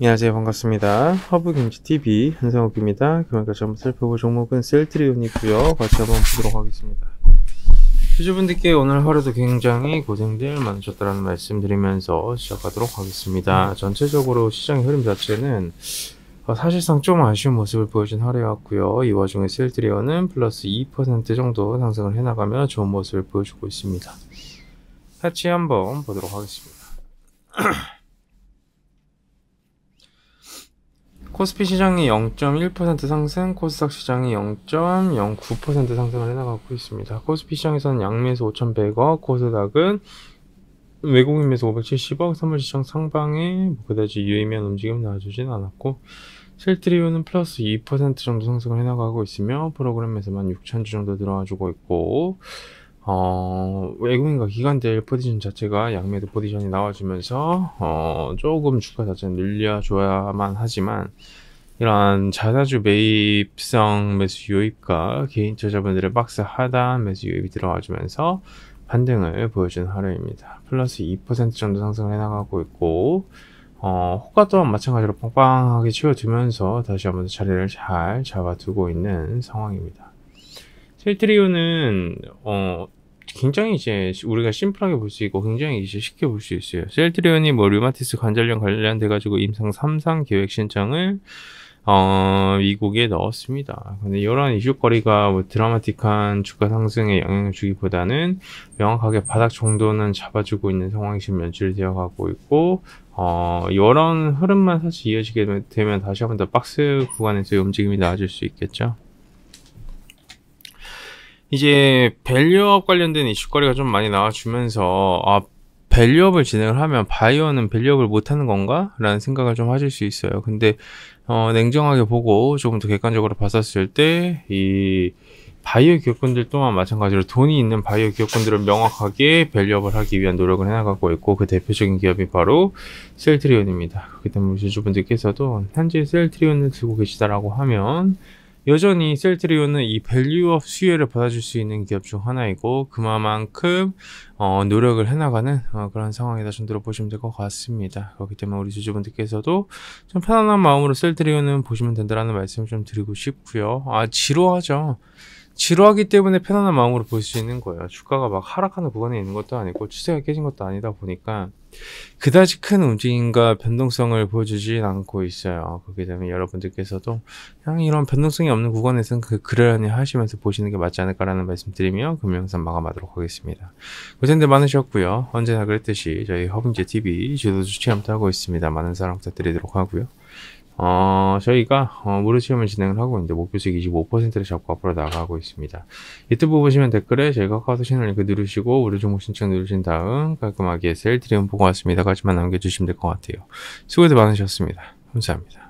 안녕하세요. 반갑습니다. 허브김치TV 한성욱입니다. 그러니까 한번 살펴볼 종목은 셀트리온이고요. 같이 한번 보도록 하겠습니다. 주주분들께 오늘 하루도 굉장히 고생들 많으셨다는 말씀 드리면서 시작하도록 하겠습니다. 전체적으로 시장의 흐름 자체는 어, 사실상 좀 아쉬운 모습을 보여준 하루였고요. 이 와중에 셀트리온은 플러스 2% 정도 상승을 해나가며 좋은 모습을 보여주고 있습니다. 같이 한번 보도록 하겠습니다 코스피 시장이 0.1% 상승, 코스닥 시장이 0.09% 상승을 해나가고 있습니다. 코스피 시장에서는 양매수 5,100억, 코스닥은 외국인 매수 570억, 선물시장 상방에 뭐 그다지 유의미한 움직임 나와주진 않았고 실트리오는 플러스 2% 정도 상승을 해나가고 있으며 프로그램에서만 6천주 정도 들어와주고 있고 어, 외국인과 기관들 포지션 자체가 양매도 포지션이 나와주면서 어, 조금 주가 자체는 늘려줘야만 하지만 이러한 자사주 매입성 매수 유입과 개인 투자자분들의 박스 하단 매수 유입이 들어와주면서 반등을 보여준 하루입니다. 플러스 2% 정도 상승을 해나가고 있고 어, 호가 또한 마찬가지로 빵빵하게 치워두면서 다시 한번 자리를 잘 잡아두고 있는 상황입니다. 셀트리오는 어 굉장히 이제 우리가 심플하게 볼 수 있고 굉장히 이제 쉽게 볼 수 있어요. 셀트리온이 뭐 류마티스 관절염 관련돼 가지고 임상 3상 계획 신청을 어, 미국에 넣었습니다. 근데 이런 이슈거리가 뭐 드라마틱한 주가 상승에 영향을 주기보다는 명확하게 바닥 정도는 잡아주고 있는 상황이 지금 연출되어 가고 있고, 어, 이런 흐름만 사실 이어지게 되면 다시 한번 더 박스 구간에서의 움직임이 나아질 수 있겠죠. 이제 밸류업 관련된 이슈거리가 좀 많이 나와주면서 아 value-up을 진행을 하면 바이오는 value-up을 못하는 건가? 라는 생각을 좀 하실 수 있어요. 근데 어, 냉정하게 보고 조금 더 객관적으로 봤었을 때 이 바이오 기업군들 또한 마찬가지로 돈이 있는 바이오 기업군들을 명확하게 value-up을 하기 위한 노력을 해나가고 있고 그 대표적인 기업이 바로 셀트리온입니다. 그렇기 때문에 주주분들께서도 현재 셀트리온을 들고 계시다라고 하면 여전히 셀트리온은 이 밸류업 수혜를 받아줄 수 있는 기업 중 하나이고 그만큼 어, 노력을 해나가는 어, 그런 상황이다 정도로 보시면 될 것 같습니다. 그렇기 때문에 우리 주주분들께서도 좀 편안한 마음으로 셀트리온은 보시면 된다라는 말씀을 좀 드리고 싶고요. 아 지루하죠. 지루하기 때문에 편안한 마음으로 볼 수 있는 거예요. 주가가 막 하락하는 구간에 있는 것도 아니고 추세가 깨진 것도 아니다 보니까 그다지 큰 움직임과 변동성을 보여주진 않고 있어요. 그렇기 때문에 여러분들께서도 그냥 이런 변동성이 없는 구간에서는 그 그러려니 하시면서 보시는 게 맞지 않을까라는 말씀드리며 금요 영상 마감하도록 하겠습니다. 고생들 많으셨고요. 언제나 그랬듯이 저희 허빙제 TV 주도 주치함도 하고 있습니다. 많은 사랑 부탁드리도록 하고요. 어, 저희가 어, 무료 시험을 진행을 하고 있는데 목표 수익 25%를 잡고 앞으로 나가고 있습니다. 유튜브 보시면 댓글에 저희가 카드 채널 링크 누르시고 무료 종목 신청 누르신 다음 깔끔하게 셀 드림 보고 왔습니다까지만 남겨주시면 될 것 같아요. 수고들 많으셨습니다. 감사합니다.